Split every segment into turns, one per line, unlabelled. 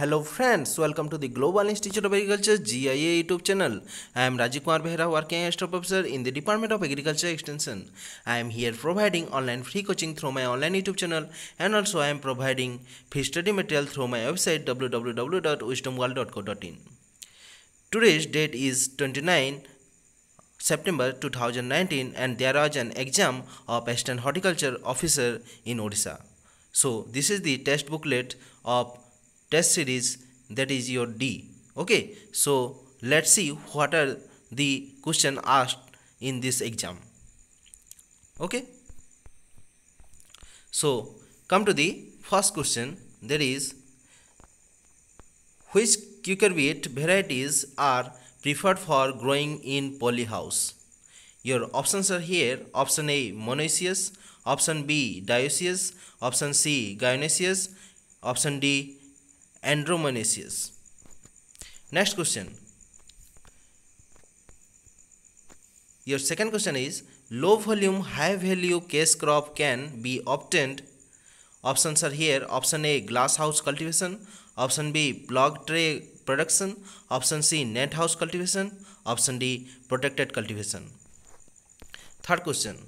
Hello friends, welcome to the Global Institute of Agriculture GIA YouTube channel. I am Rajiv Kumar Behra, working as Staff Officer in the Department of Agriculture Extension. I am here providing online free coaching through my online YouTube channel and also I am providing free study material through my website www.wisdomworld.co.in. Today's date is 29 September 2019 and there was an exam of Assistant Horticulture Officer in Odisha. So this is the test booklet of test series that is your D okay so let's see what are the question asked in this exam okay so come to the first question that is which cucurbit varieties are preferred for growing in poly house your options are here option A monoecious, option B dioecious, option C gynoecious, option D Andromanaceous. Next question. Your second question is low volume, high value cash crop can be obtained. Options are here. Option A, glass house cultivation. Option B, block tray production. Option C, net house cultivation. Option D, protected cultivation. Third question.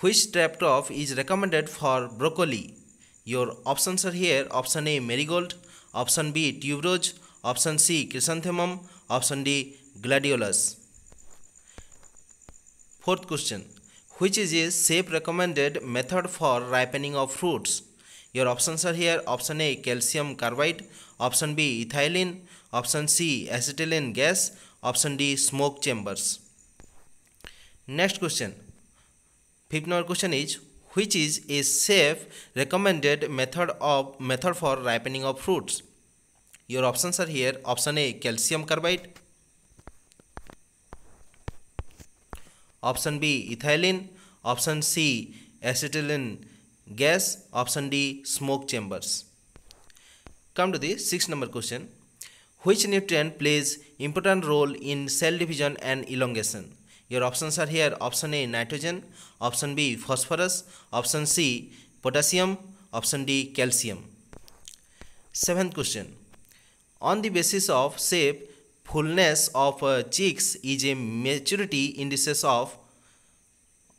Which type crop is recommended for broccoli? Your options are here option A marigold, option B tuberose, option C chrysanthemum, option D gladiolus. Fourth question Which is a safe recommended method for ripening of fruits? Your options are here option A calcium carbide, option B ethylene, option C acetylene gas, option D smoke chambers. Next question. Fifth number question is which is a safe recommended method of method for ripening of fruits. Your options are here. Option A calcium carbide. Option B ethylene. Option C acetylene gas. Option D smoke chambers. Come to the sixth number question. Which nutrient plays important role in cell division and elongation? Your options are here option A nitrogen, option B phosphorus, option C potassium, option D calcium. Seventh question. On the basis of shape, fullness of uh, cheeks is a maturity indices of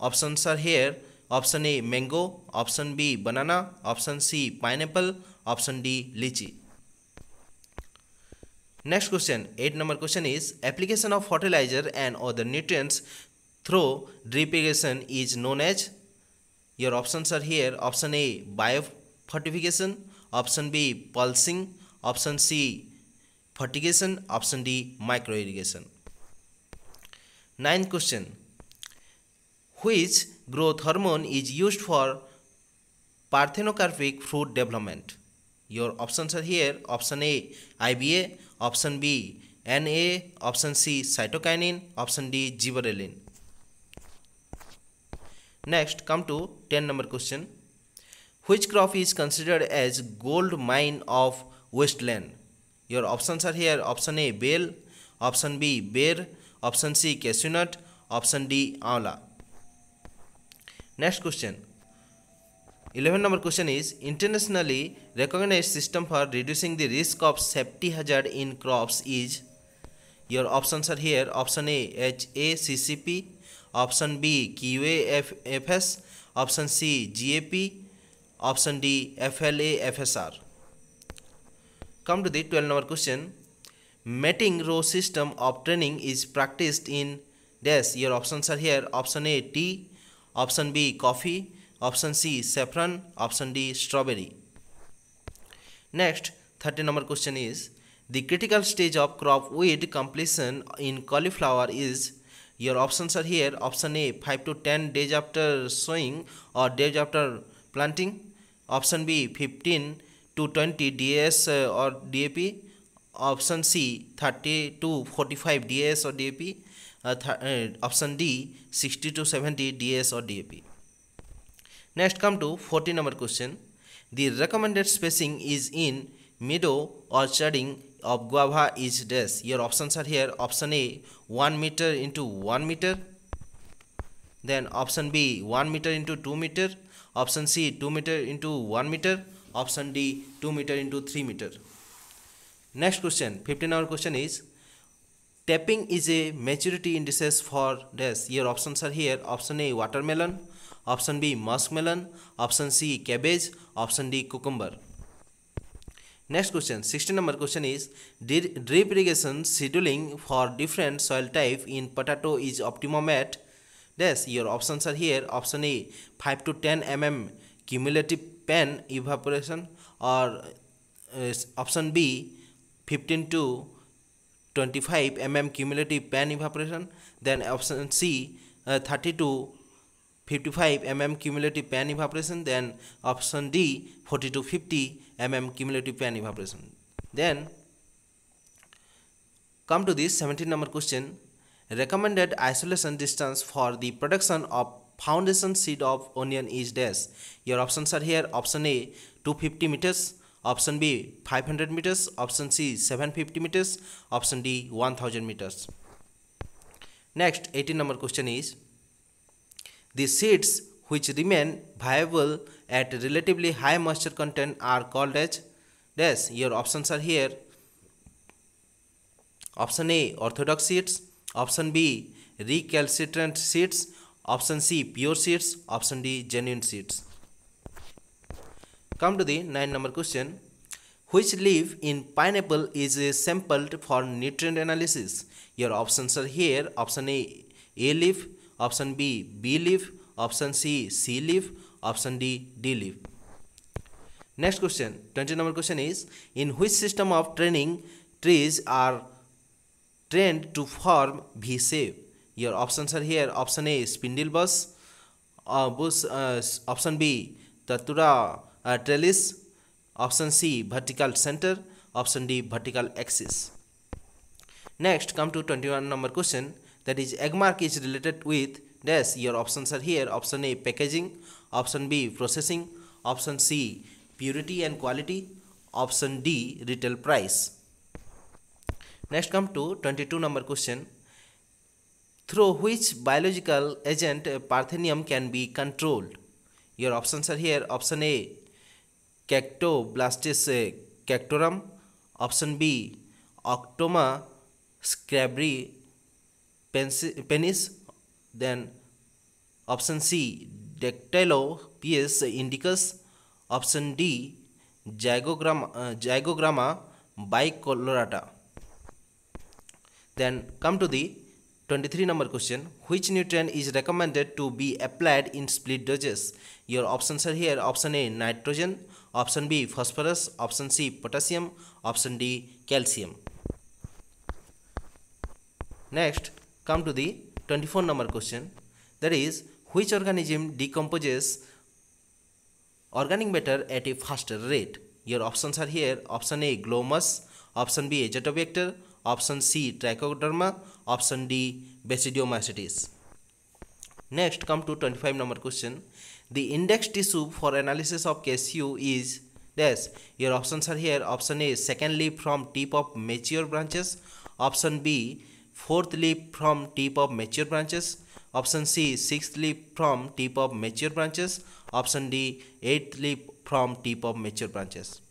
options are here option A mango, option B banana, option C pineapple, option D lychee. Next question, 8 number question is application of fertilizer and other nutrients through drip irrigation is known as your options are here option A biofortification, option B pulsing, option C fertigation, option D micro irrigation. Ninth question Which growth hormone is used for parthenocarpic fruit development? Your options are here option A IBA, option B N A option C cytokinin option D gibberellin next come to ten number question which crop is considered as gold mine of wasteland your option are here option A bel option B ber option C cashew nut option D amla next question 11 number question is internationally recognized system for reducing the risk of safety hazard in crops is your options are here option A HACCP option B QAFS option C GAP option D FLA FSR come to the 12 number question mating row system of training is practiced in dash your options are here option A tea option B coffee Option C saffron, option D strawberry. Next, 30 number question is, the critical stage of crop weed completion in cauliflower is. Your options are here. Option A, 5 to 10 days after sowing or days after planting. Option B, 15 to 20 DAS uh, or DAP. Option C, 30 to 45 DAS or DAP. Uh, uh, option D, 60 to 70 DAS or DAP. Next come to 40 number question. The recommended spacing is in meadow orcharding of guava is dash. Your options are here. Option A 1 meter into 1 meter. Then option B 1 meter into 2 meter. Option C 2 meter into 1 meter. Option D 2 meter into 3 meter. Next question 15 number question is tapping is a maturity indices for dash. Your options are here. Option A watermelon Option B, muskmelon. Option C, cabbage. Option D, cucumber. Next question, 16 number question is, drip irrigation scheduling for different soil type in potato is optimum at dash. Your options are here. Option A, 5 to 10 mm cumulative pan evaporation, or option B, 15 to 25 mm cumulative pan evaporation, then option C, uh, 30 to 55 mm cumulative pan evaporation then option D 40 to 50 mm cumulative pan evaporation then come to this 17 number question recommended isolation distance for the production of foundation seed of onion is dash your options are here option A 250 meters option B 500 meters option C 750 meters option D 1000 meters next 18 number question is the seeds which remain viable at relatively high moisture content are called as dash. Your options are here. Option A orthodox seeds, option B recalcitrant seeds, option C pure seeds, option D genuine seeds. Come to the 9 number question. Which leaf in pineapple is sampled for nutrient analysis? Your options are here. Option A, A leaf, option B B leaf option C C leaf option D D leaf next question twenty number question is in which system of training trees are trained to form V shape your option are here option A spindle bush bush option B Tatura trellis option C vertical centre option D vertical axis next come to twenty one number question that is eggmark is related with dash your options are here option a packaging option b processing option c purity and quality option d retail price next come to 22 number question through which biological agent parthenium can be controlled your options are here option a cactoblastis uh, cactorum option b octoma scrabri penis then option C PS indicus option D gygogramma uh, bicolorata then come to the 23 number question which nutrient is recommended to be applied in split doses your options are here option A nitrogen option B phosphorus option C potassium option D calcium next come to the 24 number question that is which organism decomposes organic matter at a faster rate your options are here option a glomus option b azetobacter option c trichoderma option d basidiomycetes next come to 25 number question the index tissue for analysis of cashew is this. your options are here option a second leaf from tip of mature branches option b Fourth leaf from tip of mature branches. Option C. Sixth leaf from tip of mature branches. Option D. Eighth leaf from tip of mature branches.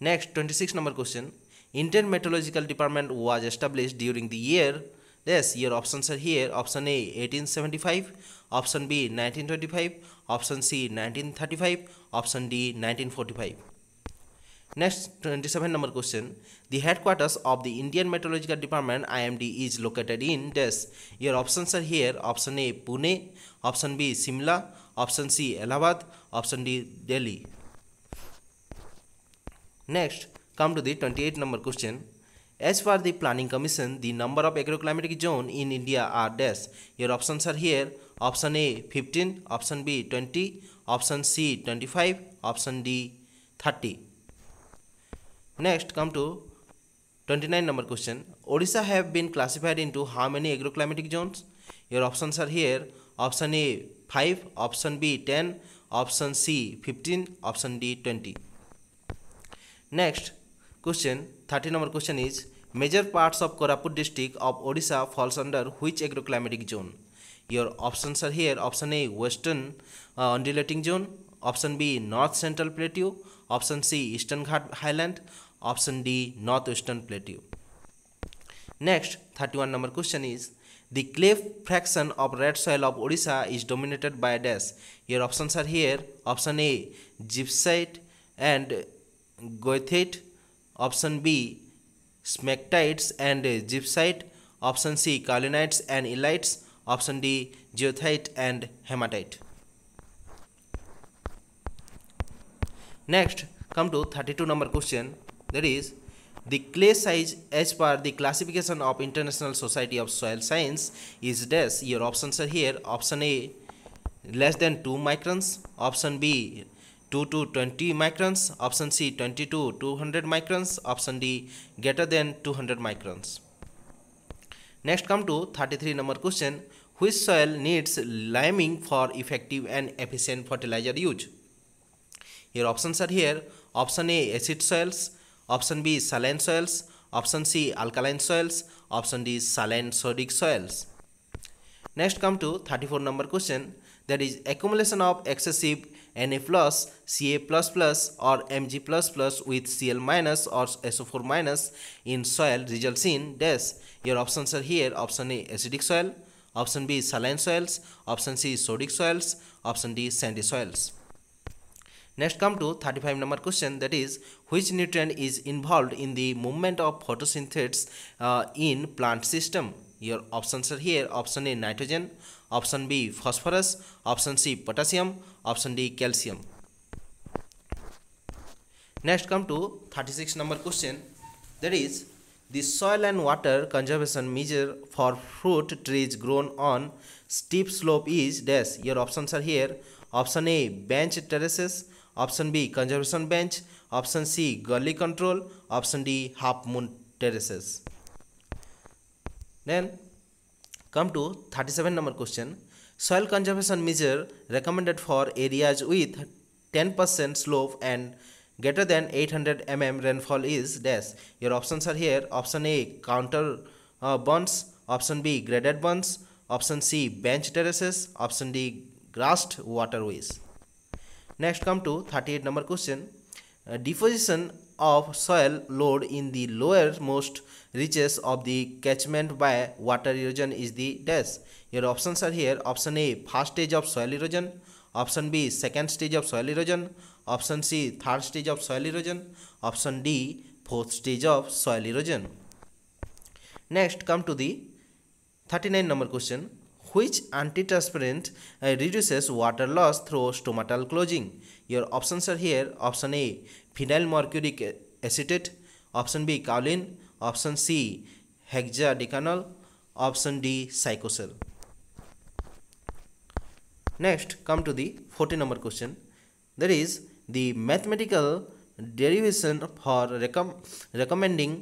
Next 26 number question. Indian Meteorological Department was established during the year Yes, your options are here. Option A 1875, option B 1925, option C 1935, option D 1945. Next, 27 number question. The headquarters of the Indian Meteorological Department IMD is located in dash. Your options are here. Option A Pune, option B Simla, option C Allahabad, option D Delhi. Next, come to the 28 number question. As for the Planning Commission, the number of agroclimatic zone in India are dash. Your options are here. Option A 15, option B 20, option C 25, option D 30. Next, come to 29 number question. Odisha have been classified into how many agroclimatic zones? Your options are here. Option A 5, option B 10, option C 15, option D 20. Next question, 30 number question is, major parts of Koraput district of Odisha falls under which agroclimatic zone? Your options are here. Option A western uh, undulating zone, option B north central plateau, option C eastern Ghat highland, Option D, Northwestern Plateau. Next, 31 number question is, the clay fraction of red soil of Odisha is dominated by dash. Your options are here. Option A, Gypsite and Goethite. Option B, Smectites and Gypsite. Option C, Kaolinites and Elites. Option D, Geothite and Hematite. Next, come to 32 number question that is the clay size as per the classification of International Society of Soil Science is this. Your options are here. Option A less than 2 microns. Option B 2 to 20 microns. Option C 20 to 200 microns. Option D greater than 200 microns. Next come to 33 number question. Which soil needs liming for effective and efficient fertilizer use? Your options are here. Option A acid soils option B saline soils option C alkaline soils option D saline sodic soils next come to thirty four number question that is accumulation of excessive N A plus C A plus plus और M G plus plus with C L minus और SO four minus in soil result in dash your option sir here option A acidic soil option B saline soils option C sodic soils option D sandy soils Next come to 35 number question that is which nutrient is involved in the movement of photosynthesis uh, in plant system. Your options are here option A nitrogen, option B phosphorus, option C potassium, option D calcium. Next come to 36 number question that is the soil and water conservation measure for fruit trees grown on steep slope is dash. Your options are here option A bench terraces, option B conservation bench, option C gully control, option D half moon terraces. Then come to 37 number question. Soil conservation measure recommended for areas with 10% slope and greater than 800 mm rainfall is dash. Your options are here. Option A counter uh, option B graded bonds option C bench terraces, option D grassed waterways. Next come to 38 number question. Uh, deposition of soil load in the lowermost reaches of the catchment by water erosion is the dash. Your options are here. Option A, first stage of soil erosion. Option B, second stage of soil erosion. Option C, third stage of soil erosion. Option D, fourth stage of soil erosion. Next, come to the 39 number question which antitranspirant uh, reduces water loss through stomatal closing? Your options are here. Option A, phenylmercuric acetate. Option B, kaolin. Option C, hexadecanol. Option D, cyclocell. Next, come to the 40 number question. That is the mathematical derivation for recom recommending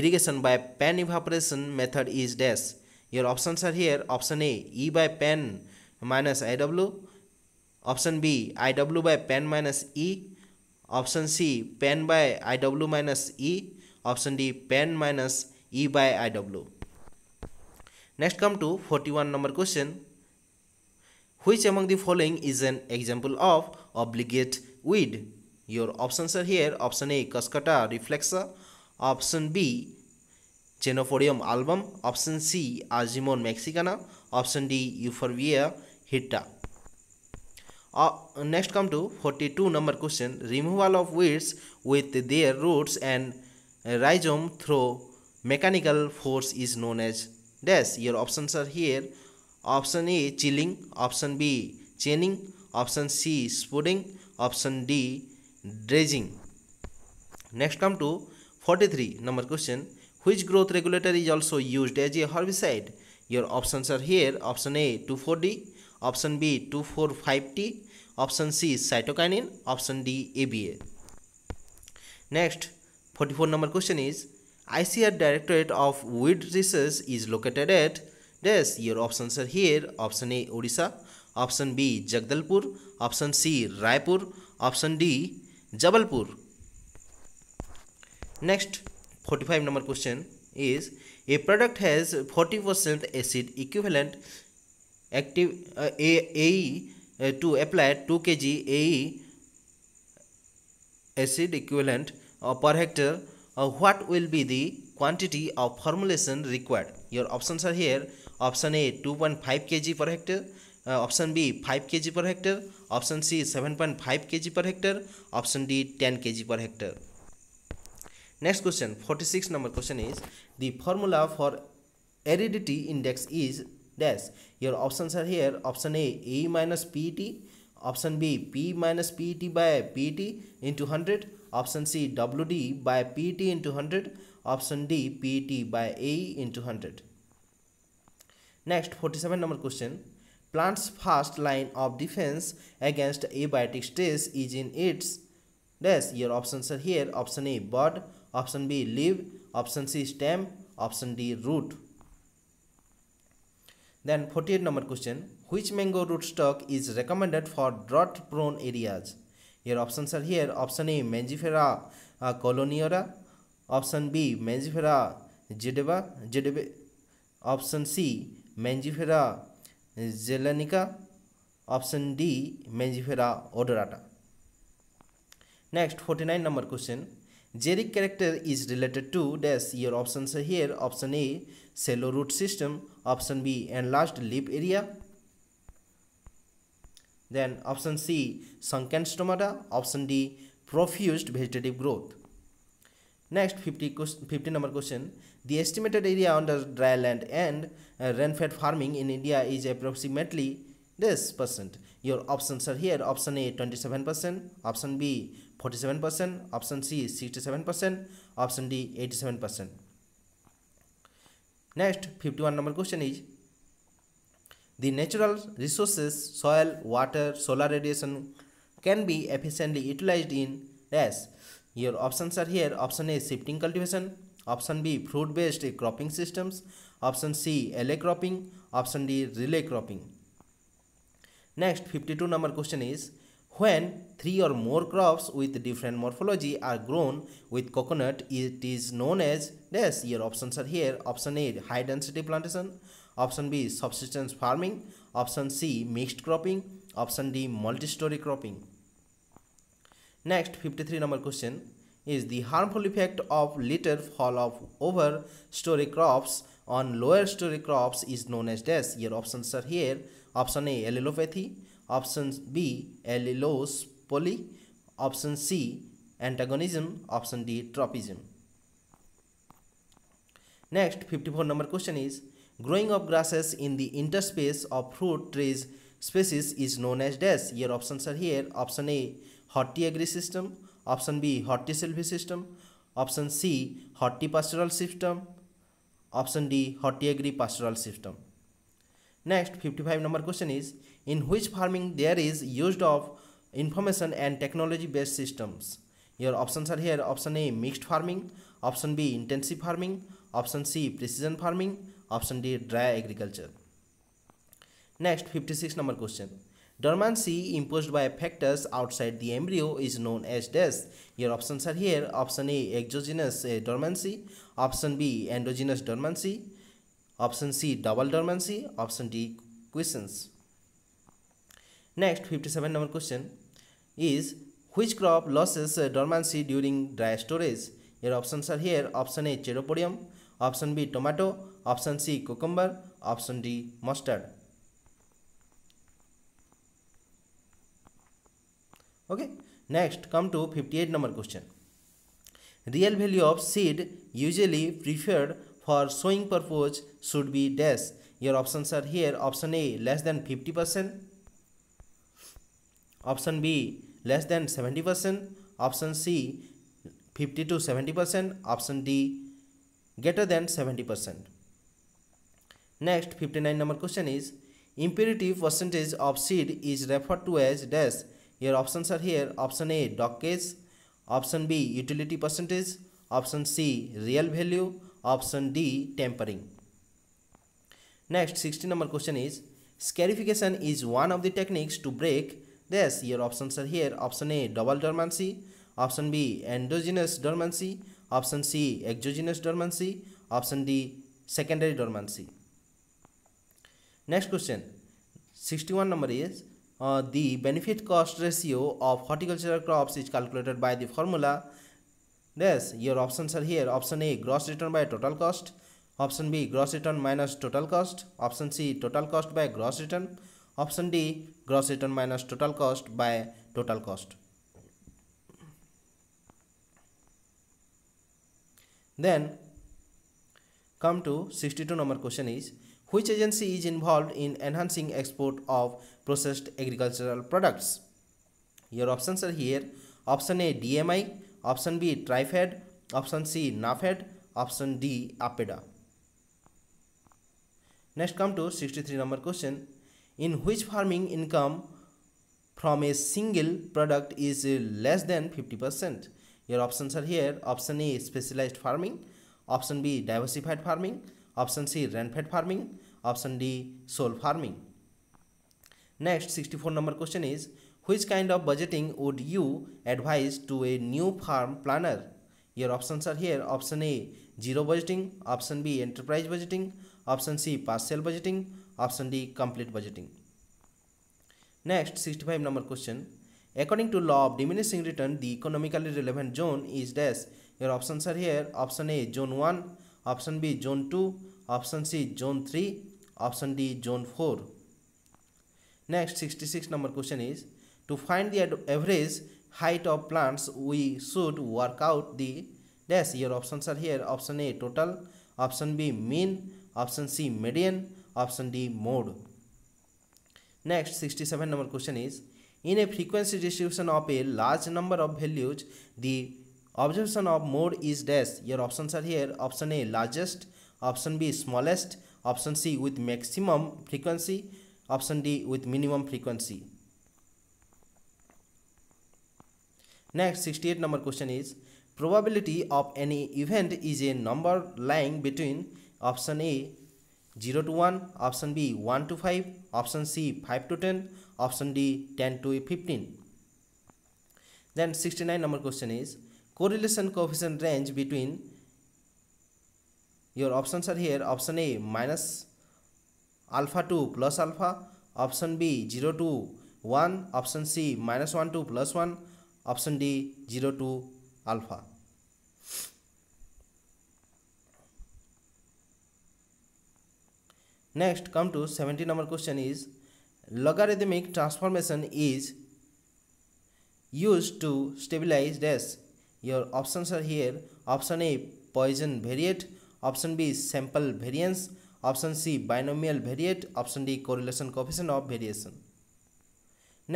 irrigation by pan evaporation method is dash your options are here. Option A, E by pen minus IW. Option B, IW by pen minus E. Option C, pen by IW minus E. Option D, pen minus E by IW. Next come to 41 number question. Which among the following is an example of obligate weed? Your options are here. Option A, cascata reflexa. Option B, Cenophorium album. Option C. Argemone mexicana. Option D. Euphorbia hitta. Uh, next come to 42 number question. Removal of weeds with their roots and rhizome through mechanical force is known as dash. Your options are here. Option A. Chilling. Option B. Chaining. Option C. Spudding. Option D. Dredging. Next come to 43 number question. Which growth regulator is also used as a herbicide? Your options are here. Option A 24d option B 245t option C cytokinin, option D ABA. Next, 44 number question is ICR Directorate of Weed Research is located at this. Your options are here. Option A Odisha, option B Jagdalpur, option C Raipur, option D Jabalpur. Next, forty five number question is a product has 40% acid equivalent active uh, AE uh, to apply 2 kg AE acid equivalent uh, per hectare uh, what will be the quantity of formulation required your options are here option A 2.5 kg per hectare uh, option B 5 kg per hectare option C 7.5 kg per hectare option D 10 kg per hectare next question 46 number question is the formula for aridity index is dash your options are here option a e minus pt option b p minus pt by pt into 100 option c wd by pt into 100 option d pt by a into 100 next 47 number question plants first line of defense against abiotic stress is in its dash your options are here option a bud Option B leaf, option C stem, option D root. Then 48 number question, which mango rootstock is recommended for drought prone areas? Your options are here. Option A Mangifera uh, coloniora, option B Mangifera jedeba, option C Mangifera zelanica, option D Mangifera odorata. Next 49 number question, Jerry character is related to dash your options are here option A shallow root system option B enlarged leaf area then option C sunken stomata option D profused vegetative growth next 50 50 number question the estimated area under dry land and uh, rainfed farming in India is approximately this percent your options are here option A 27 percent option B 47%, option C is 67%, option D 87%. Next 51 number question is the natural resources soil, water, solar radiation can be efficiently utilized in as. Your options are here option A shifting cultivation, option B fruit based cropping systems, option C LA cropping, option D relay cropping. Next 52 number question is when three or more crops with different morphology are grown with coconut, it is known as this. Your options are here. Option A, high density plantation. Option B, subsistence farming. Option C, mixed cropping. Option D, multi-story cropping. Next, 53 number question is the harmful effect of litter fall of over story crops on lower story crops is known as this. Your options are here. Option A, allelopathy. Option B, allelose poly. Option C, antagonism. Option D, tropism. Next, 54 number question is, growing of grasses in the interspace of fruit trees species is known as dash. Your options are here. Option A, horti agri system. Option B, horti sylvie system. Option C, horti pastoral system. Option D, horti agri pastoral system. Next, 55 number question is, in which farming there is used of information and technology based systems. Your options are here option A mixed farming, option B intensive farming, option C precision farming, option D dry agriculture. Next 56 number question. Dormancy imposed by factors outside the embryo is known as death. Your options are here option A exogenous eh, dormancy, option B endogenous dormancy, option C double dormancy, option D quiescence. Next, 57 number question is which crop loses dormancy during dry storage? Your options are here. Option A, cheropodium. Option B, tomato. Option C, cucumber. Option D, mustard. Okay. Next, come to 58 number question. Real value of seed usually preferred for sowing purpose should be dash. Your options are here. Option A, less than 50 percent option B less than 70%, option C 50 to 70%, option D greater than 70%. Next 59 number question is imperative percentage of seed is referred to as dash. Your options are here option A dockage, option B utility percentage, option C real value, option D tampering. Next 60 number question is scarification is one of the techniques to break dash your options are here option a double dormancy option b endogenous dormancy option c exogenous dormancy option d secondary dormancy next question 61 number is uh, the benefit cost ratio of horticultural crops is calculated by the formula dash your options are here option a gross return by total cost option b gross return minus total cost option c total cost by gross return Option D, gross return minus total cost by total cost. Then come to 62 number question is, which agency is involved in enhancing export of processed agricultural products? Your options are here. Option A, DMI, option B, TRIFED, option C, NAFED, option D, APEDA. Next come to 63 number question in which farming income from a single product is less than 50%. Your options are here. Option A specialized farming, option B diversified farming, option C rent fed farming, option D sole farming. Next 64 number question is which kind of budgeting would you advise to a new farm planner? Your options are here option A zero budgeting, option B enterprise budgeting, option C partial budgeting, Option D complete budgeting. Next 65 number question. According to law of diminishing return the economically relevant zone is dash. Your options are here option A zone 1, option B zone 2, option C zone 3, option D zone 4. Next 66 number question is to find the average height of plants we should work out the dash your options are here option a total option b mean option c median option D mode. Next 67 number question is in a frequency distribution of a large number of values the observation of mode is dash your options are here option A largest option B smallest option C with maximum frequency option D with minimum frequency. Next 68 number question is probability of any event is a number lying between option A 0 to 1, option B 1 to 5, option C 5 to 10, option D 10 to 15. Then 69 number question is correlation coefficient range between your options are here option A minus alpha 2 plus alpha, option B 0 to 1, option C minus 1 to plus 1, option D 0 to alpha. Next, come to 70 number question is logarithmic transformation is used to stabilize dash. Your options are here. Option A, Poisson variate. Option B, sample variance. Option C, binomial variate. Option D, correlation coefficient of variation.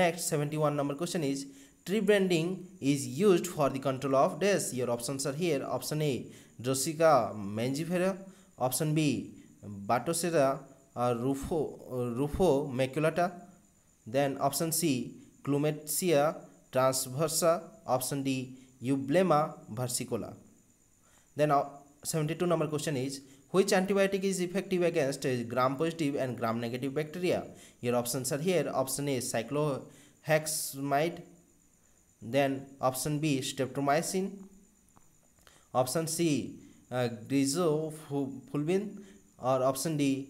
Next, 71 number question is tree bending is used for the control of dash. Your options are here. Option A, Drosophila mangifera. Option B, Batocera. are Rufo, Rufo maculata. Then option C, Clumetia transversa. Option D, Eublema versicola. Then uh, 72 number question is, which antibiotic is effective against gram positive and gram negative bacteria? Your options are here. Option A, cyclohexamide. Then option B, streptomycin. Option C, uh, grisofulbin. Or option D,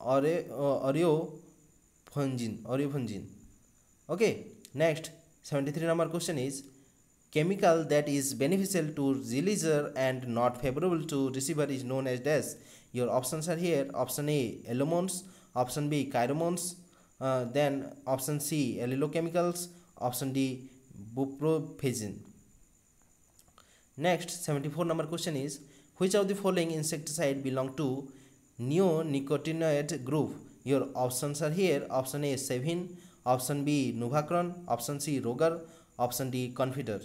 ore uh, oreofungin oreofungin okay next 73 number question is chemical that is beneficial to releaser and not favorable to receiver is known as dash your options are here option a elements. option b chiromones uh, then option c allylochemicals option d bupropion next 74 number question is which of the following insecticide belong to neonicotinoid group your options are here option a savin option b novacron option c roger option d confider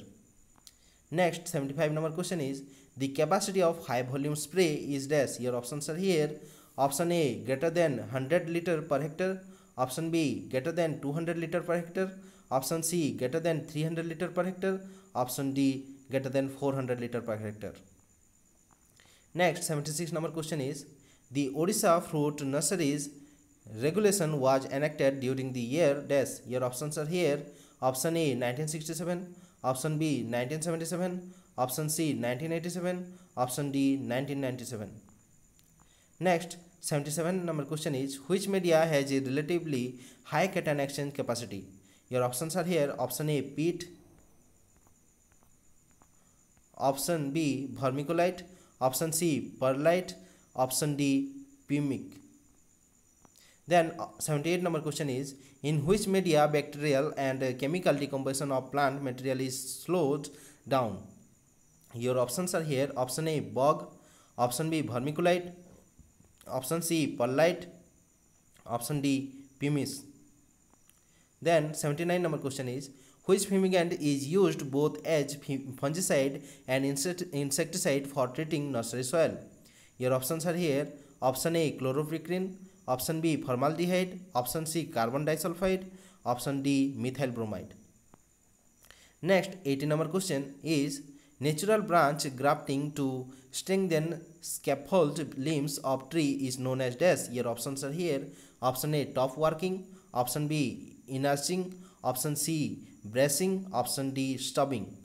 next 75 number question is the capacity of high volume spray is dash your options are here option a greater than 100 liter per hectare option b greater than 200 liter per hectare option c greater than 300 liter per hectare option d greater than 400 liter per hectare next 76 number question is The Odisha Fruit Nurseries Regulation was enacted during the year dash. Your options are here. Option A 1967, option B 1977, option C 1987, option D 1997. Next, 77 number question is which media has a relatively high cation exchange capacity? Your options are here. Option A peat, option B vermiculite, option C perlite, Option D pumic. Then uh, 78 number question is in which media bacterial and uh, chemical decomposition of plant material is slowed down. Your options are here option A bog, option B vermiculite, option C perlite, option D pumice. Then 79 number question is which fumigant is used both as fungicide and insecticide for treating nursery soil. Your options are here. Option A, chloropricrine. Option B, formaldehyde. Option C, carbon disulfide. Option D, methyl bromide. Next, 18 number question is natural branch grafting to strengthen scaffold limbs of tree is known as dash. Your options are here. Option A, top working. Option B, enarching. Option C, bracing. Option D, stubbing.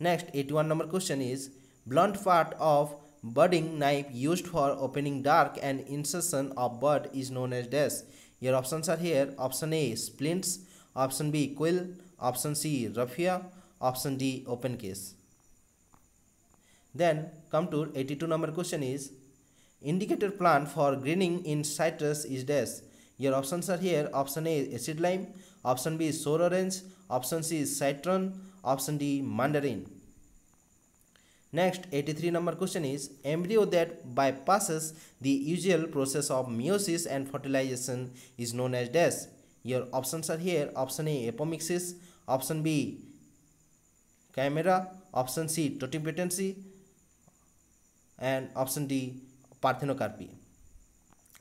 Next, 81 number question is blunt part of Budding knife used for opening dark and insertion of bud is known as dash. Your options are here. Option A, splints. Option B, quill. Option C, raffia. Option D, open case. Then come to 82 number question is indicator plant for greening in citrus is dash. Your options are here. Option A, acid lime. Option B, sour orange. Option C, citron. Option D, mandarin. Next, 83 number question is embryo that bypasses the usual process of meiosis and fertilization is known as dash. Your options are here option A apomixis, option B chimera, option C totipotency and option D parthenocarpy.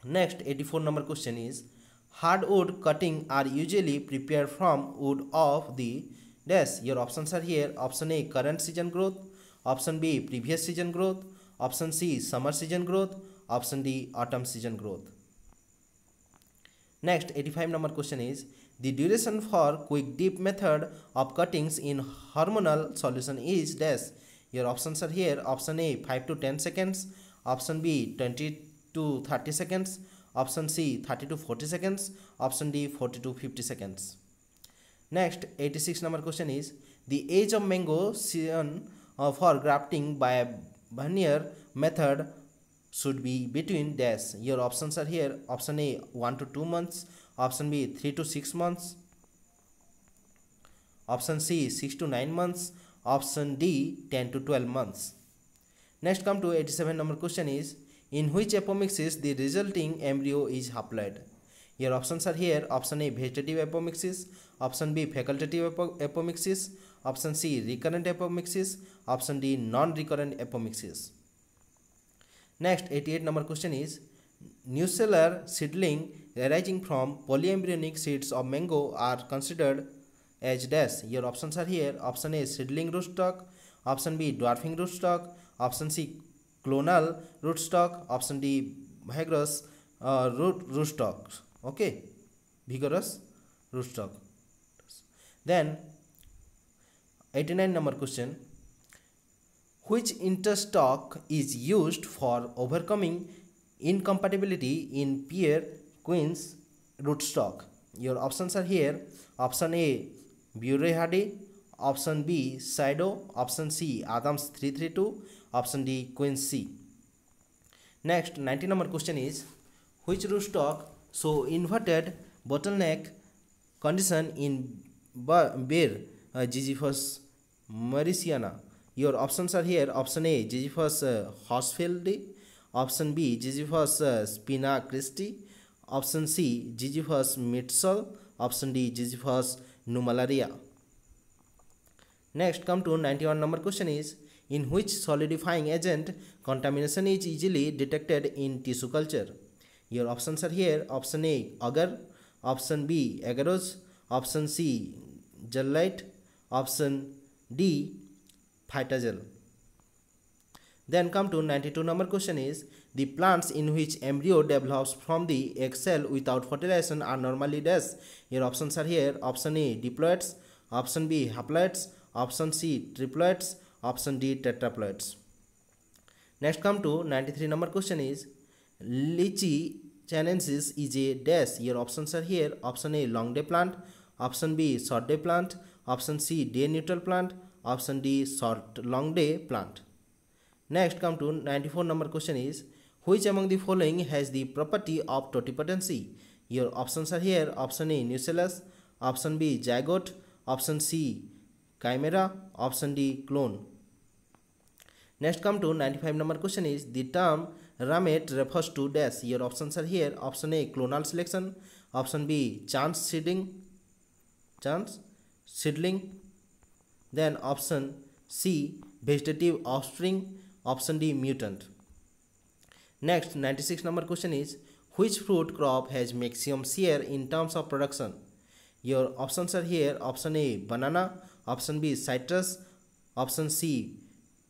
Next 84 number question is hardwood cutting are usually prepared from wood of the death. Your options are here option A current season growth, Option B previous season growth. Option C summer season growth. Option D autumn season growth. Next 85 number question is the duration for quick dip method of cuttings in hormonal solution is dash. Your options are here option A 5 to 10 seconds, option B 20 to 30 seconds, option C 30 to 40 seconds, option D 40 to 50 seconds. Next 86 number question is the age of mango season for grafting by vernier method should be between dash your options are here option a 1 to 2 months option b 3 to 6 months option c 6 to 9 months option d 10 to 12 months next come to 87 number question is in which apomixis the resulting embryo is haploid your options are here option a vegetative apomixis option b facultative apomixis Option C. Recurrent apomixis. Option D. Non-recurrent apomixis. Next 88 number question is New cellular seedling arising from polyembryonic seeds of mango are considered as dash. Your options are here. Option A seedling rootstock, option B dwarfing rootstock, option C clonal rootstock, option D vigorous uh, root rootstock. Okay, vigorous rootstock. Then 89 number question which interstock is used for overcoming incompatibility in peer queens rootstock your options are here option a Burey-Hardy option b Sado option c Adams 332 option d queen c next 90 number question is which rootstock so inverted bottleneck condition in bear uh, gg first Muriciana. Your options are here. Option A, Josephus uh, Horsfieldy. Option B, Josephus uh, Spina Christi. Option C, Josephus Mitchell. Option D, Josephus Numalaria. Next, come to 91 number question is, in which solidifying agent contamination is easily detected in tissue culture? Your options are here. Option A, agar. Option B, agarose. Option C, zeolite. Option D. Phytagel. Then come to 92 number question is the plants in which embryo develops from the egg cell without fertilization are normally dash. Your options are here option A diploids, option B haploids, option C triploids, option D tetraploids. Next come to 93 number question is lychee chinensis is a dash. Your options are here option A long day plant, option B short day plant, Option C, day neutral plant. Option D, short long day plant. Next, come to 94 number question is, which among the following has the property of totipotency? Your options are here. Option A, nucellus. Option B, zygote. Option C, chimera. Option D, clone. Next, come to 95 number question is, the term ramette refers to dash. Your options are here. Option A, clonal selection. Option B, chance seeding seedling then option c vegetative offspring option d mutant next 96 number question is which fruit crop has maximum share in terms of production your options are here option a banana option b citrus option c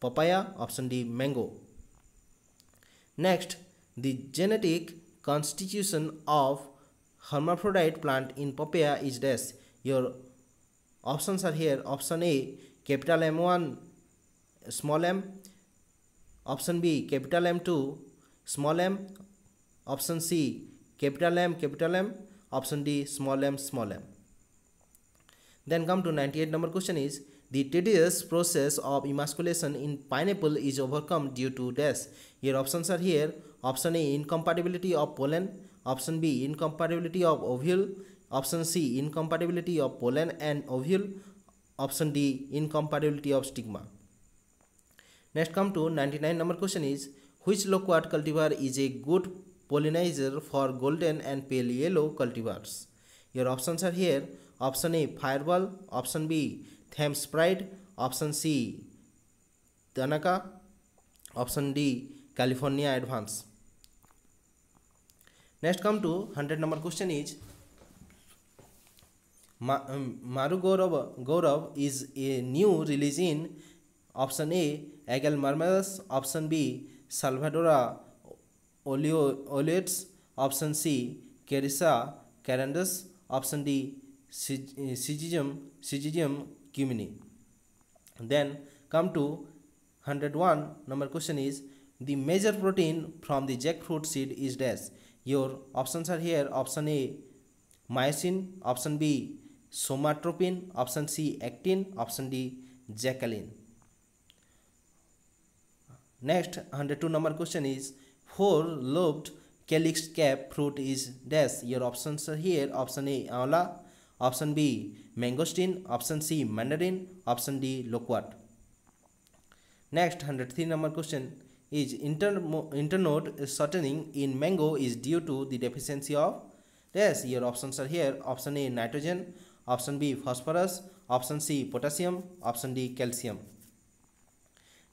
papaya option d mango next the genetic constitution of hermaphrodite plant in papaya is this your Options are here. Option A, capital M1, small m. Option B, capital M2, small m. Option C, capital M, capital M. Option D, small m, small m. Then come to 98 number question is, the tedious process of emasculation in pineapple is overcome due to dash. Here options are here. Option A, incompatibility of pollen. Option B, incompatibility of ovule. Option C, incompatibility of pollen and ovule. Option D, incompatibility of stigma. Next come to 99 number question is, which loquat cultivar is a good pollinizer for golden and pale yellow cultivars? Your options are here. Option A, Fireball. Option B, Thames Pride. Option C, Tanaka. Option D, California Advance. Next come to 100 number question is, Ma um, Maru Gaurav, Gaurav is a new release in option A, Agal Marmadas, option B, Salvadora Oleoletes, option C, Carissa Carandus, option D, eh, Sigidium Sigidium Cumini. Then come to 101 number question is the major protein from the jackfruit seed is dash. Your options are here option A myosin, option B somatropin, option C actin, option D jacqueline. Next 102 number question is 4-lobed calyx cap fruit is dash. Your options are here, option A amla, option B mangosteen, option C mandarin, option D loquat. Next 103 number question is internode shortening in mango is due to the deficiency of dash. Your options are here, option A nitrogen, option B phosphorus, option C potassium, option D calcium.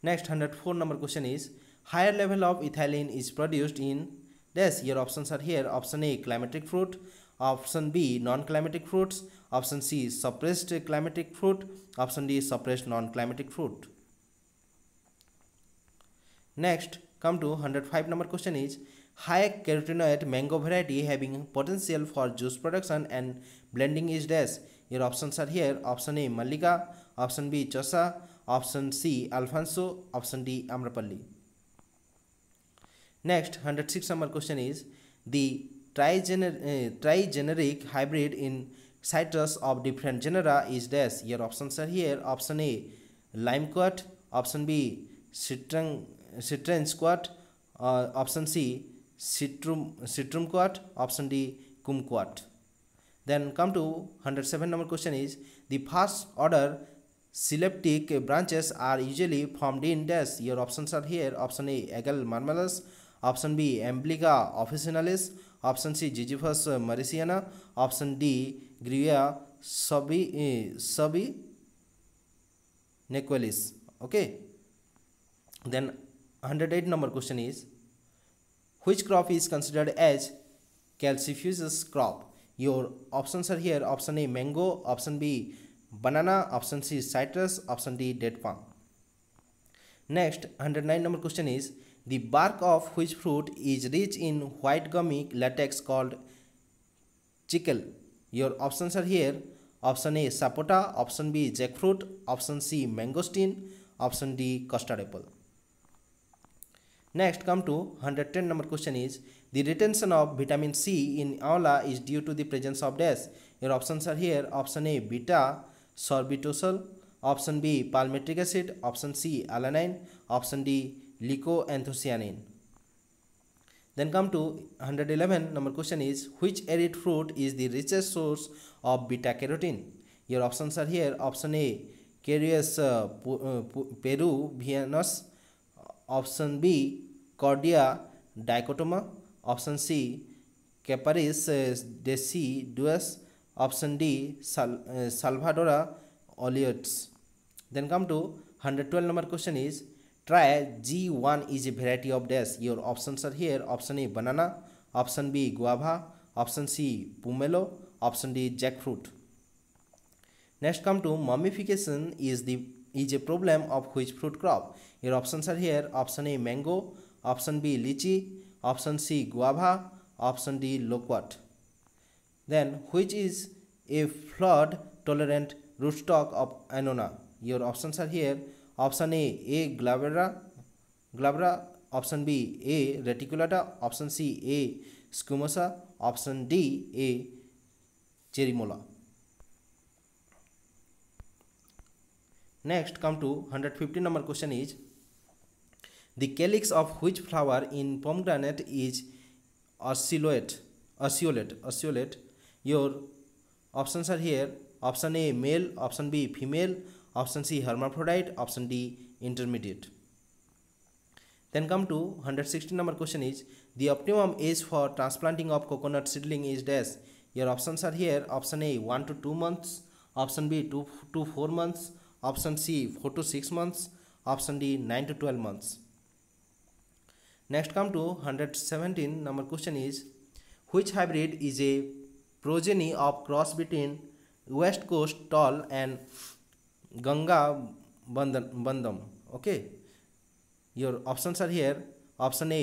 Next 104 number question is higher level of ethylene is produced in this your options are here option A climatic fruit, option B non-climatic fruits, option C suppressed climatic fruit, option D suppressed non-climatic fruit. Next come to 105 number question is High carotenoid mango variety having potential for juice production and blending is dash. Your options are here. Option A Malika, option B Chosa, option C Alfonso, option D Amrapalli. Next 106 number question is the trigener uh, trigeneric hybrid in citrus of different genera is dash. Your options are here. Option A limequat, option B citron citron squat, uh, option C सिट्रुम सिट्रुम क्वाट option D कुम क्वाट then come to hundred seven number question is the first order sylleptic branches are usually formed in dash your option are here option A eagle marmelos option B एम्ब्लिका officinalis option C Ziziphus mauritiana option D ग्रिया सबी सबी नेक्वेलिस okay then hundred eight number question is which crop is considered as calcifuges crop? Your options are here option A mango, option B banana, option C citrus, option D date palm. Next 109 number question is the bark of which fruit is rich in white gummy latex called chicle? Your options are here option A sapota, option B jackfruit, option C mangosteen, option D custard apple. Next come to 110 number question is the retention of vitamin C in amla is due to the presence of dash. Your options are here option A beta sorbitosol, option B palmitic acid, option C alanine, option D licoanthocyanin. Then come to 111 number question is which arid fruit is the richest source of beta carotene? Your options are here option A Carius uh, uh peruvianus, option B कॉर्डिया dichotoma option C कैपरिस decidua option D सल्वाडोरा oleoides then come to hundred twelve number question is try G one is a variety of dash your option sir here option A banana option B guava option C पुमेलो option D Jack fruit next come to mummification is the is a problem of which fruit crop Your options are here. Option A mango, option B lychee, option C guava, option D loquat. Then which is a flood tolerant rootstock of anona? Your options are here. Option A A glabra, glabra. Option B A reticulata. Option C A squamosa Option D A cherimola. Next come to 150 number question is The calyx of which flower in pomegranate is oscillate, oscillate, oscillate. Your options are here. Option A male, option B female, option C hermaphrodite, option D intermediate. Then come to 160 number question is the optimum age for transplanting of coconut seedling is dash. Your options are here. Option A 1 to 2 months, option B 2 to 4 months, option C 4 to 6 months, option D 9 to 12 months. Next come to 117 number question is which hybrid is a progeny of cross between west coast tall and Ganga Bandam okay your options are here option A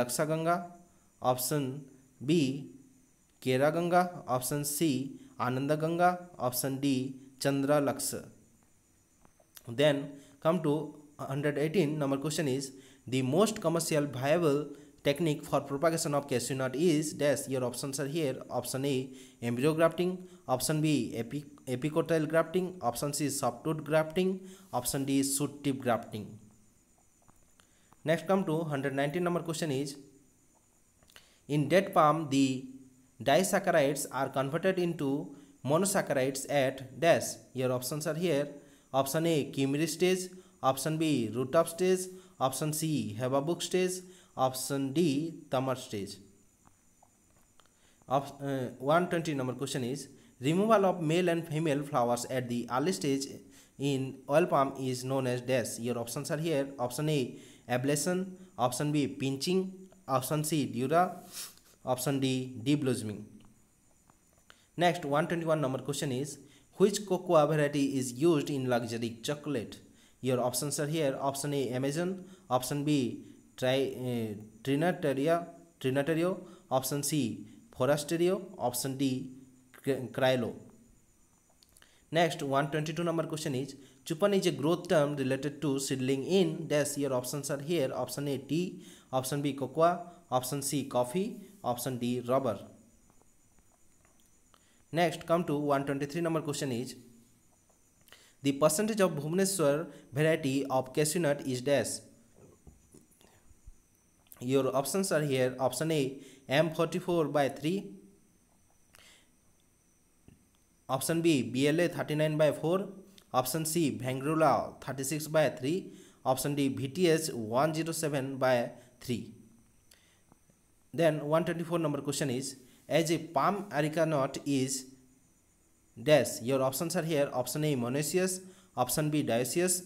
Laksa Ganga option B Kera Ganga option C Ananda Ganga option D Chandra Laksa then come to 118 number question is the most commercial viable technique for propagation of cashew nut is dash your options are here option A embryo grafting option B epic, epicotyl grafting option C softwood grafting option D shoot tip grafting next come to 119 number question is in dead palm the disaccharides are converted into monosaccharides at dash your options are here option A chimeric stage option B root up stage Option C. Have a book stage. Option D. Tamar stage. Op uh, 120 number question is removal of male and female flowers at the early stage in oil palm is known as dash. Your options are here. Option A. Ablation. Option B. Pinching. Option C. Dura. Option D. Deblosoming. Next 121 number question is which cocoa variety is used in luxury chocolate? your options are here option a amazon option b try uh, trinitaria trinitario option c forasterio option d crylo next 122 number question is Chupan is a growth term related to seedling in dash your options are here option A tea, option B cocoa, option C coffee, option D rubber. Next come to 123 number question is The percentage of Bhubaneswar variety of cashew nut is dash. Your options are here. Option A M44 by 3. Option B BLA 39 by 4. Option C Bangrula 36 by 3. Option D VTH 107 by 3. Then 124 number question is as a palm areca nut is dash your options are here option a monoecious option b dioecious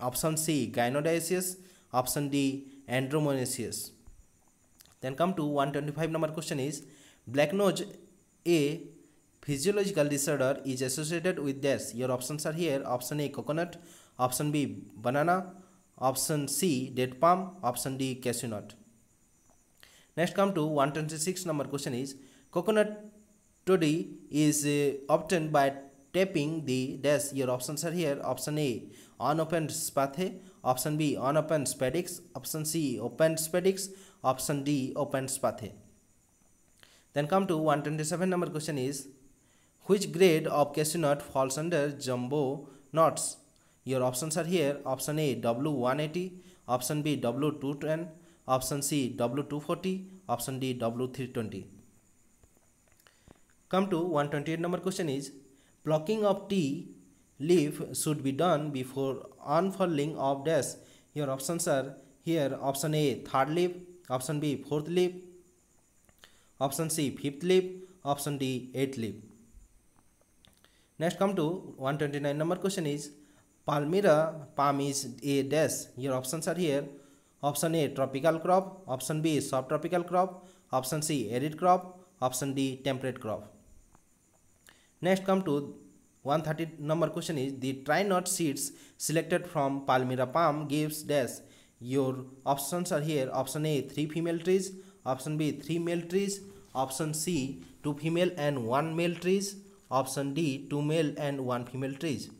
option c gynodioecious option d andromonaceous then come to 125 number question is black nose a physiological disorder is associated with dash your options are here option a coconut option b banana option c date palm option d cashew nut next come to 126 number question is coconut today is uh, obtained by tapping the dash your options are here option a unopened spathe option b unopened spadix option c opened spadix option d opened spathe then come to 127 number question is which grade of cashew nut falls under jumbo nuts your options are here option a w180 option b w210 option c w240 option d w320 Come to 128 number question is blocking of t leaf should be done before unfurling of dash. Your options are here option A third leaf, option B fourth leaf, option C fifth leaf, option D eighth leaf. Next come to 129 number question is Palmyra palm is a dash. Your options are here option A tropical crop, option B subtropical crop, option C arid crop, option D temperate crop. Next come to 130 number question is the try not seeds selected from Palmyra palm gives dash. Your options are here option A 3 female trees, option B 3 male trees, option C 2 female and 1 male trees, option D 2 male and 1 female trees.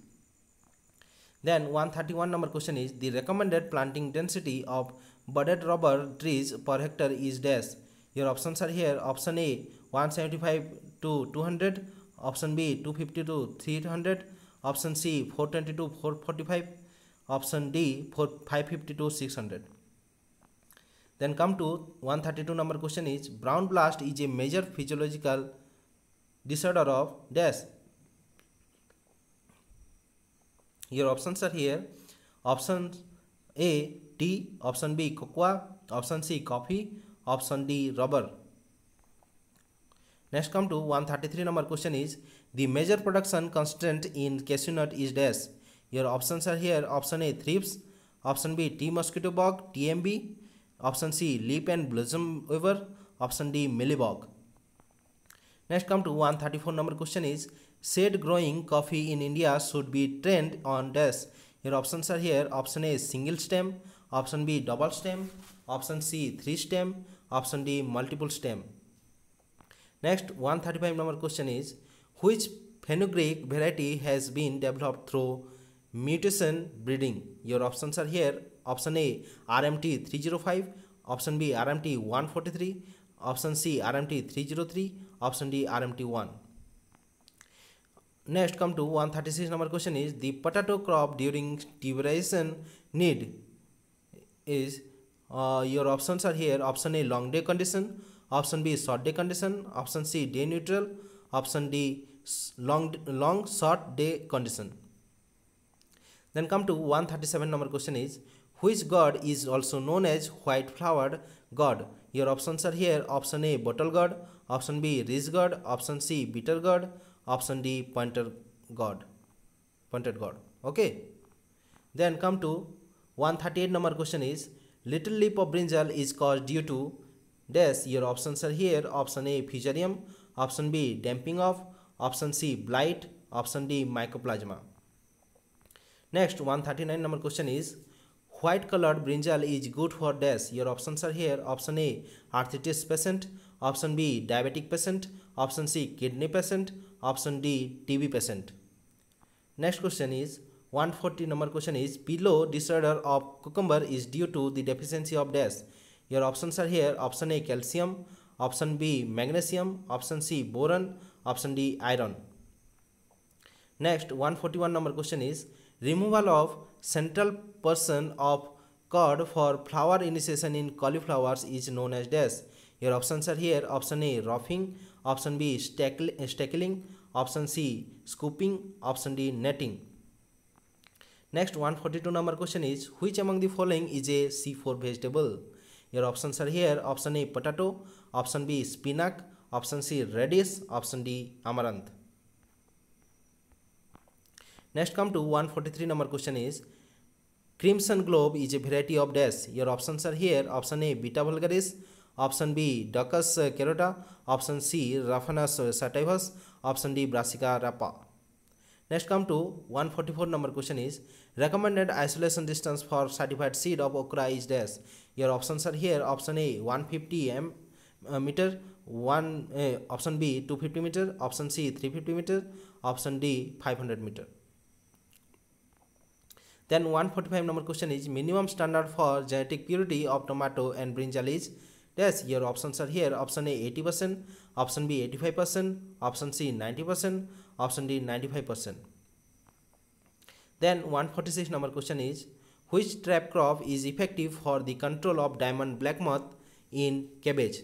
Then 131 number question is the recommended planting density of budded rubber trees per hectare is dash. Your options are here option A 175 to 200, Option B 252 300, option C 422 445, option D 552 600. Then come to 132 number question is brown blast is a major physiological disorder of dash. Your options are here. Option A tea, option B cocoa, option C coffee, option D rubber. Next come to 133 number question is the major production constant in cashew nut is dash. Your options are here option A thrips, option B T mosquito bug TMB, option C leaf and blossom weaver, option D mealybug. Next come to 134 number question is shade growing coffee in India should be trained on dash. Your options are here option A single stem, option B double stem, option C three stem, option D multiple stem. Next, 135 number question is, which fenugreek variety has been developed through mutation breeding? Your options are here. Option A, RMT 305. Option B, RMT 143. Option C, RMT 303. Option D, RMT 1. Next, come to 136 number question is, the potato crop during tuberization need is, uh, your options are here. Option A, long day condition Option B is short day condition. Option C day neutral. Option D long long short day condition. Then come to 137 number question is which god is also known as white flowered god? Your options are here option A bottle god, option B rich god, option C bitter god, option D pointer god. Pointed god. Okay. Then come to 138 number question is little leap of brinjal is caused due to dash your options are here option a fusarium option b damping off option c blight option d mycoplasma next 139 number question is white colored brinjal is good for dash your options are here option a arthritis patient option b diabetic patient option c kidney patient option d tb patient next question is 140 number question is below disorder of cucumber is due to the deficiency of dash Your options are here option A calcium, option B magnesium, option C boron, option D iron. Next 141 number question is removal of central portion of cord for flower initiation in cauliflowers is known as dash. Your options are here option A roughing, option B stackling, option C scooping, option D netting. Next 142 number question is which among the following is a C4 vegetable? Your options are here. Option A, potato. Option B, spinach. Option C, radish. Option D, amaranth. Next come to 143 number question is Crimson globe is a variety of dash. Your options are here. Option A, beta vulgaris. Option B, Ducus carota. Option C, Raphanus sativus. Option D, Brassica rapa. Next come to 144 number question is recommended isolation distance for certified seed of okra is dash. Your options are here option A 150 m uh, meter, one uh, option B 250 meter, option C 350 meter, option D 500 meter. Then 145 number question is minimum standard for genetic purity of tomato and brinjal is Yes, your options are here option A 80%, option B 85%, option C 90%, option D 95%. Then 146 number question is which trap crop is effective for the control of diamond black moth in cabbage?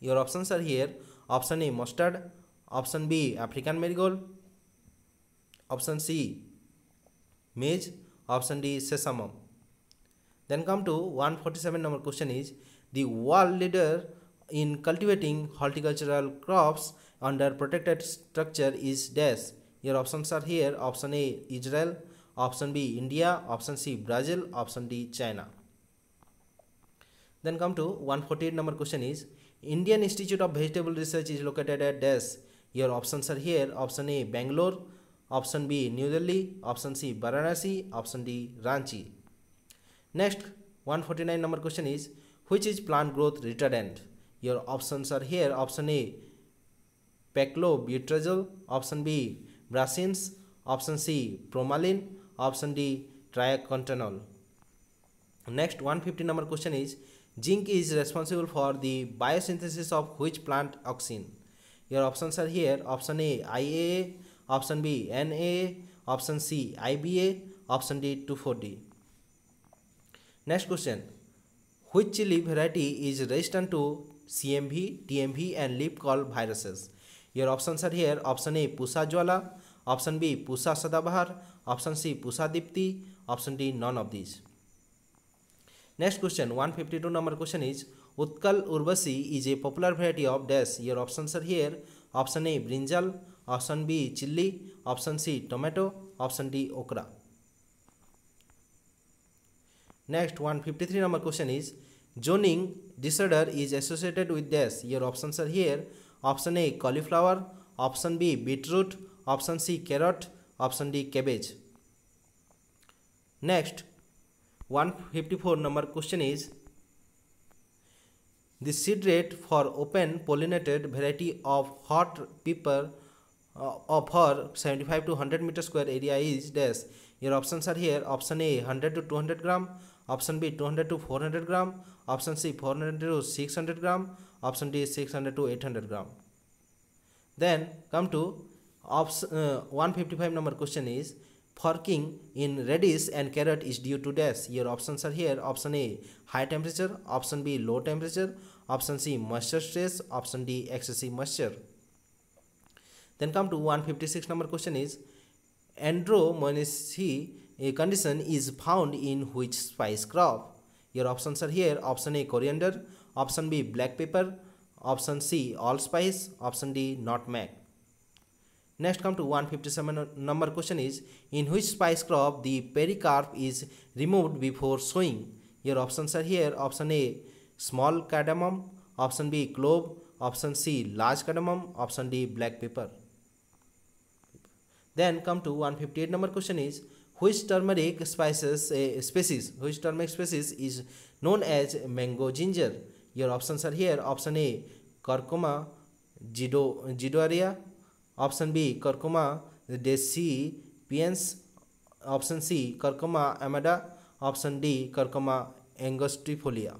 Your options are here option A mustard, option B African marigold, option C maize, option D sesamum. Then come to 147 number question is the world leader in cultivating horticultural crops under protected structure is dash. Your options are here option A Israel, option B India, option C Brazil, option D China. Then come to 148 number question is Indian Institute of Vegetable Research is located at dash. Your options are here option A Bangalore, option B New Delhi, option C Varanasi, option D Ranchi. Next 149 number question is which is plant growth retardant? Your options are here option A paclobutrazol option b Brassins, option c Promalin, option d triaccontanol. next 150 number question is zinc is responsible for the biosynthesis of which plant auxin your options are here option a iaa option b na option c iba option d 24d next question which leaf variety is resistant to cmv tmv and leaf call viruses Your options are here option A Pusa Jwala, option B Pusa Sadabahar, option C Pusa Dipti, option D none of these. Next question 152 number question is Utkal Urbasi is a popular variety of dash. Your options are here option A brinjal, option B chili, option C tomato, option D okra. Next 153 number question is zoning disorder is associated with dash. Your options are here Option A cauliflower, option B beetroot, option C carrot, option D cabbage. Next 154 number question is the seed rate for open pollinated variety of hot pepper uh, of her 75 to 100 meter square area is dash. Your options are here. Option A 100 to 200 gram, option B 200 to 400 gram, option C 400 to 600 gram, option d is 600 to 800 gram then come to option uh, 155 number question is forking in radish and carrot is due to dash your options are here option a high temperature option b low temperature option c moisture stress option d excessive moisture then come to 156 number question is andromonaceae a uh, condition is found in which spice crop your options are here option a coriander Option B black pepper, option C allspice, option D nutmeg. Next come to 157 number question is, in which spice crop the pericarp is removed before sowing? Your options are here: option A small cardamom, option B clove, option C large cardamom, option D black pepper. Then come to 158 number question is, eh, which turmeric species is known as mango ginger? Your options are here. Option A, carcoma, gido, gidoarea. Option B, carcoma, decipiens. Option C, carcoma amida. Option D, carcoma angustifolia.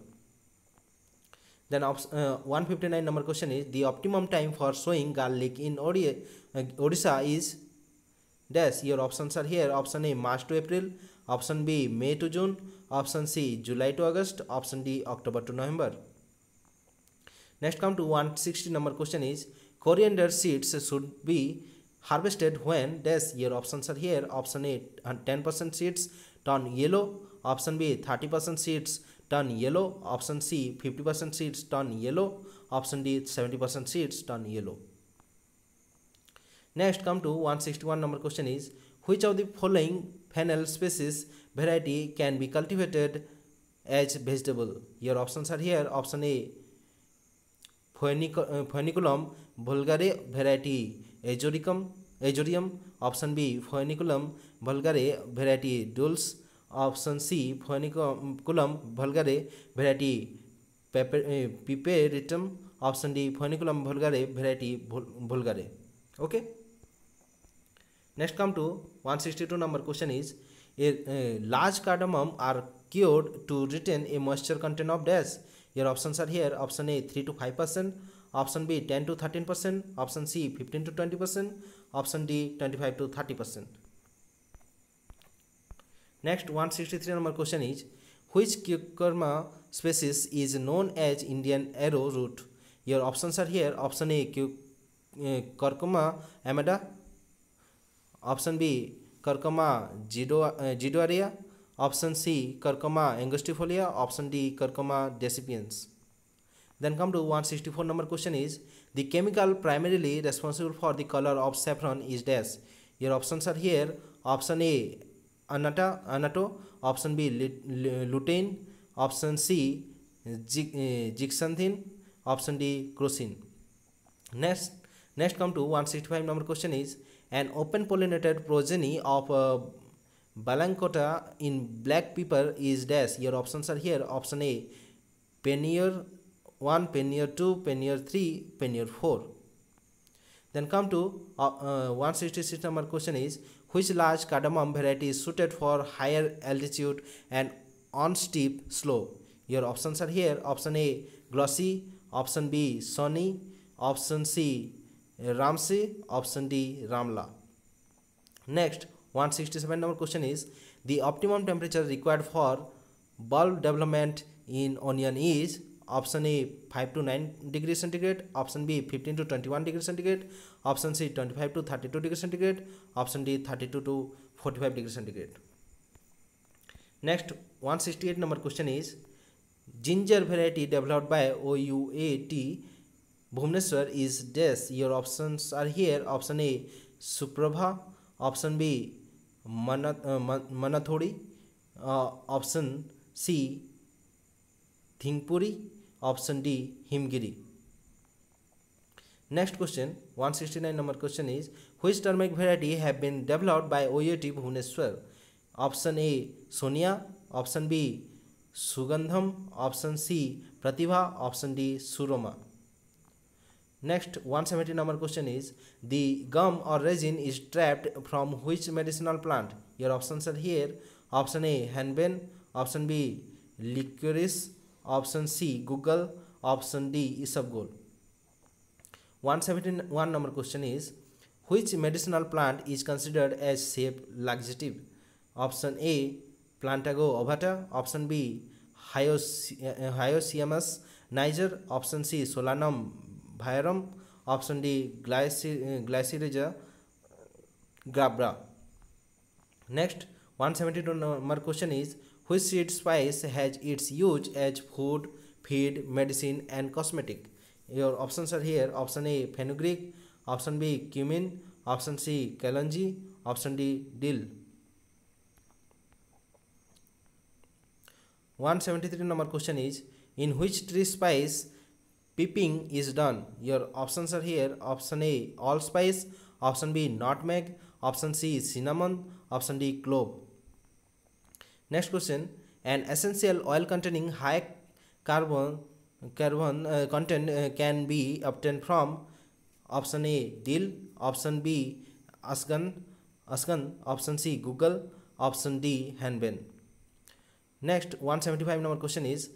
Then uh, 159 number question is the optimum time for sowing garlic in Odi uh, Odisha is dash. Your options are here. Option A March to April. Option B May to June. Option C July to August. Option D October to November. Next come to 160 number question is coriander seeds should be harvested when this year options are here option A 10% seeds turn yellow option B 30% seeds turn yellow option C 50% seeds turn yellow option D 70% seeds turn yellow next come to 161 number question is which of the following fennel species variety can be cultivated as vegetable your options are here option A फयनिकुलम vulgare var azoricum एजोरियम option B फयनिकुलम vulgare भेर डुल्स option C फयनिकुलम vulgare भेर पिपेरिटम option D फयनिकुलम vulgare var vulgare okay next come to one sixty two number question is a large cardamom are cured to retain a moisture content of dash Your options are here option A 3 to 5 percent, option B 10 to 13 percent, option C 15 to 20 percent, option D 25 to 30 percent. Next 163 number question is which cucurma species is known as Indian arrow root? Your options are here option A Q, uh, Curcuma amida, option B Curcuma jidoaria, uh, Option C, Carcoma angustifolia. Option D, Carcoma decipiens. Then come to 164 number question is, the chemical primarily responsible for the color of saffron is dash. Your options are here. Option A, anata, anato. Option B, lutein. Option C, gixanthin. Eh, Option D, crocin. Next, next come to 165 number question is, an open pollinated progeny of a uh, Balankota in black pepper is dash. Your options are here. Option A, pannier 1, pannier 2, pannier 3, pannier 4. Then come to uh, uh, 166 number question is which large cardamom variety is suited for higher altitude and on steep slope? Your options are here. Option A, glossy. Option B, sunny. Option C, Ramsey. Option D, Ramla. Next, 167 number question is the optimum temperature required for bulb development in onion is option A 5 to 9 degree centigrade, option B 15 to 21 degree centigrade, option C 25 to 32 degree centigrade, option D 32 to 45 degree centigrade. Next 168 number question is ginger variety developed by OUAT Bhubaneswar is this. Your options are here option A Suprabha, option B मनाथोड़ी option C Thingpuri option D Himgiri next question 169 number question is which turmeric variety have been developed by T Bhubaneswar option A Sonia option B Sugandham option C Pratibha option D Suroma Next 170 number question is the gum or resin is trapped from which medicinal plant? Your options are here. Option A henbane, option B licorice, option C google, option D isabgol. 171 number question is which medicinal plant is considered as safe laxative? Option A plantago ovata, option B uh, hyoscyamus niger, option C solanum viarum option D ग्लाइसी ग्लाइसीरेजा glabra next one seventy two number question is which seed spice has its use as food feed medicine and cosmetic your option are here option A fenugreek option B cumin option C kalonji option D dill 173 number question is in which tree spice Pipping is done. Your options are here. Option A, allspice. Option B, nutmeg. Option C, cinnamon. Option D, clove. Next question. An essential oil containing high carbon carbon uh, content uh, can be obtained from option A, dill. Option B, asgan. asgan. Option C, google. Option D, henbane. Next, 175 number question is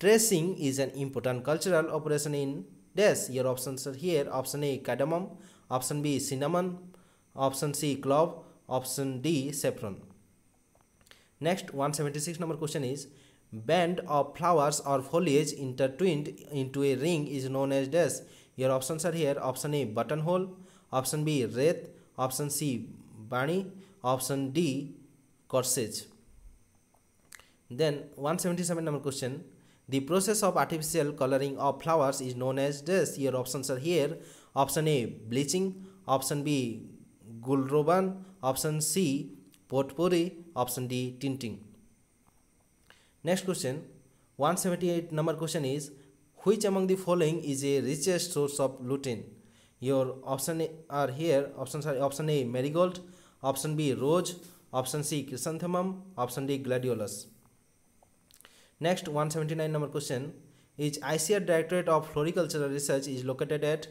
Tracing is an important cultural operation in dash. Your options are here. Option A, cardamom. Option B, cinnamon. Option C, clove. Option D, saffron. Next, 176 number question is, band of flowers or foliage intertwined into a ring is known as dash. Your options are here. Option A, buttonhole. Option B, wreath. Option C, bunny. Option D, corsage. Then 177 number question, the process of artificial coloring of flowers is known as this. Your options are here. Option A, bleaching. Option B, gulroban. Option C, potpourri. Option D, tinting. Next question, 178 number question is, which among the following is a richest source of lutein? Your option are here. Options are option A, marigold. Option B, rose. Option C, chrysanthemum. Option D, gladiolus. Next 179 number question is ICR Directorate of Floricultural Research is located at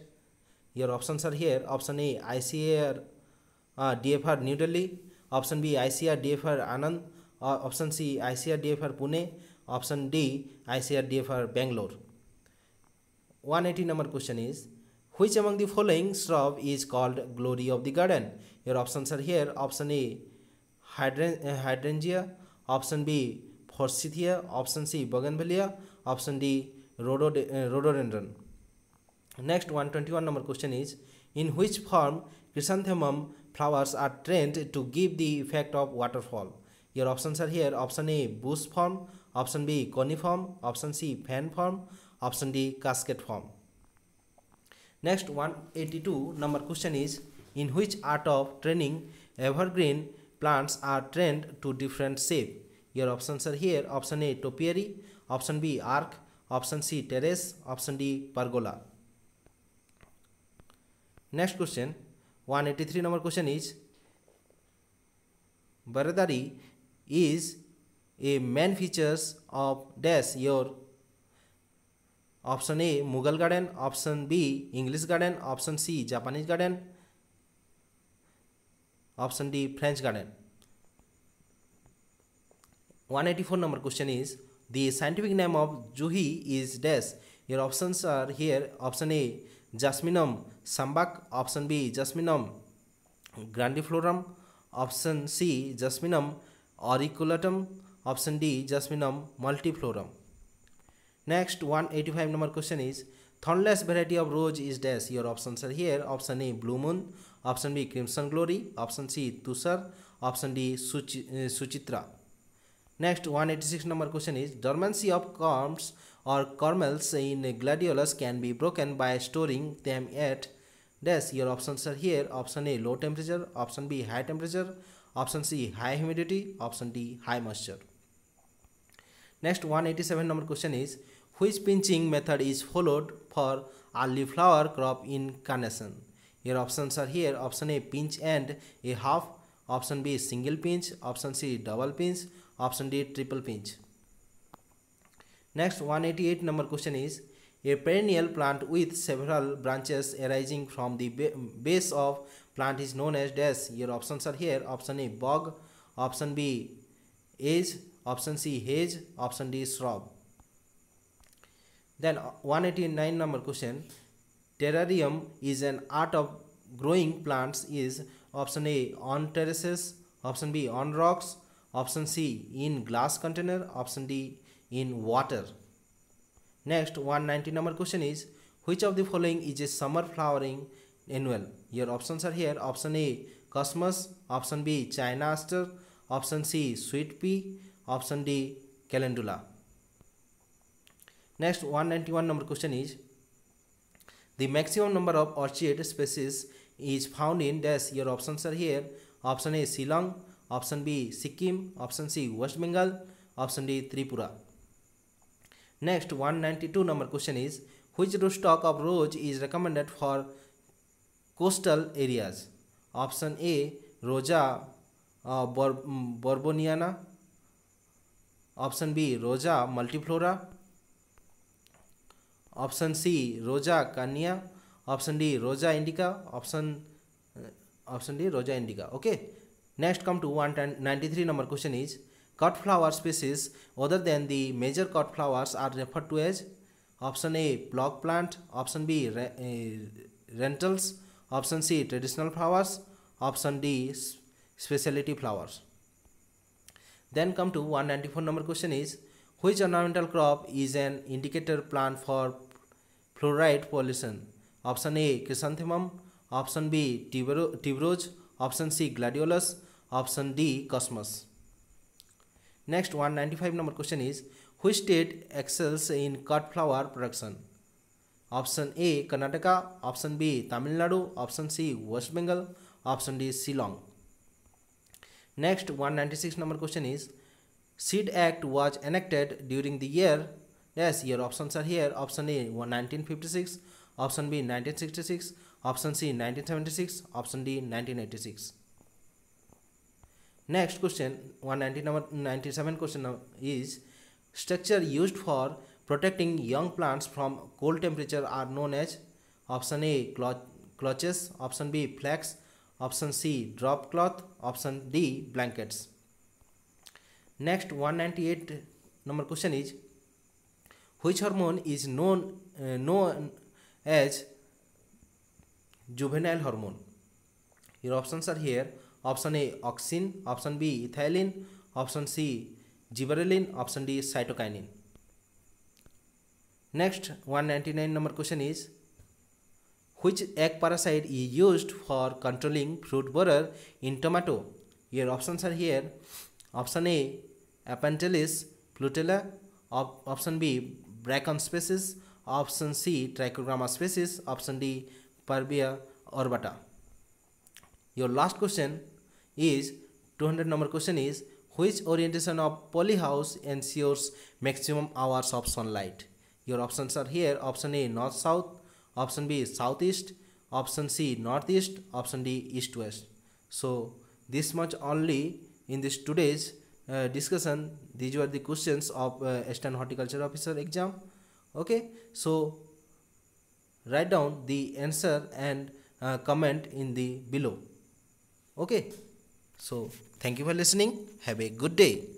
your options are here option A ICR uh, DFR New Delhi option B ICR DFR Anand uh, option C ICR DFR Pune option D ICR DFR Bangalore 180 number question is which among the following shrub is called glory of the garden your options are here option A uh, hydrangea option B हॉर्सिथिया option C बगन option D rhododendron next one twenty one number question is in which form chrysanthemum flowers are trained to give the effect of waterfall your option are here option A bush form option B form option C fan form option D cascade form next one eighty two number question is in which art of training evergreen plants are trained to different shape Your options are here. Option A, topiary. Option B, arc. Option C, terrace. Option D, pergola. Next question, 183 number question is, Baradari is a main features of dash your option A, Mughal garden, option B, English garden, option C, Japanese garden, option D, French garden. 184 number question is the scientific name of Juhi is dash. Your options are here option A Jasminum sambac, option B Jasminum grandiflorum, option C Jasminum auriculatum, option D Jasminum multiflorum. Next 185 number question is thornless variety of rose is dash. Your options are here option A blue moon, option B crimson glory, option C Tusar; option D Such uh, suchitra. Next 186 number question is dormancy of corms or cormels in gladiolus can be broken by storing them at dash your options are here option A low temperature option B high temperature option C high humidity option D high moisture. Next 187 number question is which pinching method is followed for early flower crop in carnation? Your options are here option A pinch and a half option B single pinch option C double pinch Option D triple pinch. Next 188 number question is a perennial plant with several branches arising from the base of plant is known as dash. Your options are here. Option A bog, option B age, option C hedge, option D shrub. Then 189 number question. Terrarium is an art of growing plants is option A on terraces, option B on rocks, option C in glass container, option D in water. Next 190 number question is which of the following is a summer flowering annual? Your options are here option A cosmos, option B China aster, option C sweet pea, option D calendula. Next 191 number question is the maximum number of orchid species is found in dash your options are here option A silang. Option B Sikkim option C waste Bengal option D Tripura next 192 number question is हुई रू stock of rose is recommended for coastal areas option A Rosa bourboniana option B Rosa multiflora option C Rosa canina option D Rosa indica option option D Rosa indica okay okay? Next come to 193 number question is cut flower species other than the major cut flowers are referred to as option A block plant, option B re uh, rentals, option C traditional flowers, option D specialty flowers. Then come to 194 number question is which ornamental crop is an indicator plant for fluoride pollution? Option A chrysanthemum, option B tuberose, option C gladiolus, Option D Cosmos. Next 195 number question is which state excels in cut flower production? Option A Karnataka, option B Tamil Nadu, option C West Bengal, option D Shillong. Next 196 number question is Seed Act was enacted during the year yes your options are here option A 1956, option B 1966, option C 1976, option D 1986. Next question 197 question is structure used for protecting young plants from cold temperature are known as option A clutches, option B flax, option C drop cloth, option D blankets. Next 198 number question is which hormone is known uh, known as juvenile hormone? Your options are here Option A auxin, option B ethylene, option C gibberellin, option D cytokinin. Next 199 number question is, which egg parasite is used for controlling fruit borer in tomato? Your options are here. Option A Apantelis flutella, option B Bracken species, option C Trichogramma species, option D Parvia orbata. Your last question is 200 number question is which orientation of polyhouse ensures maximum hours of sunlight your options are here option a north south option b southeast option c northeast option d east west so this much only in this today's uh, discussion these were the questions of uh, eastern horticulture officer exam okay so write down the answer and uh, comment in the below okay so, thank you for listening. Have a good day.